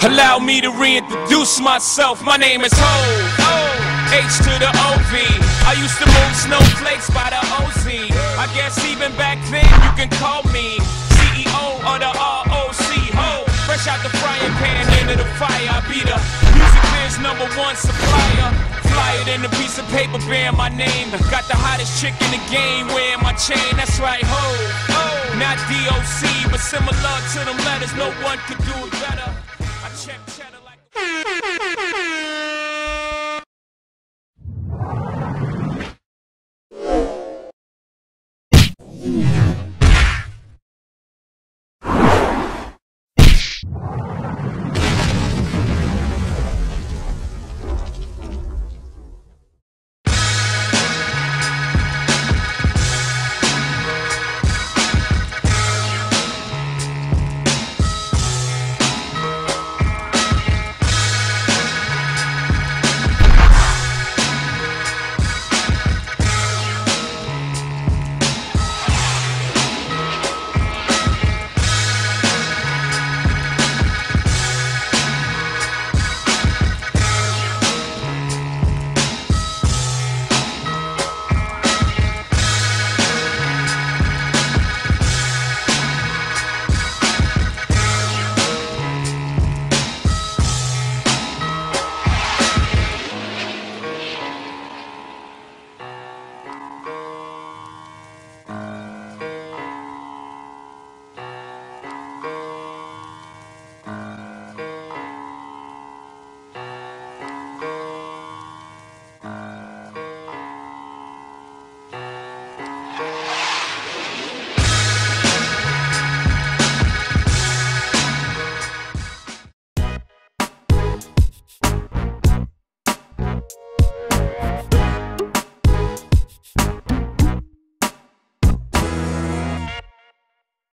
Allow me to reintroduce myself. My name is Ho. H to the OV. I used to move snowflakes by the OZ. I guess even back then you can call me CEO of the ROC. Ho. Fresh out the frying pan into the fire. I be the music biz number one supplier. Fly it in a piece of paper bearing my name. Got the hottest chick in the game wearing my chain. That's right, ho. Not DOC, but similar to them letters. No one could do it better. Check cheddar like.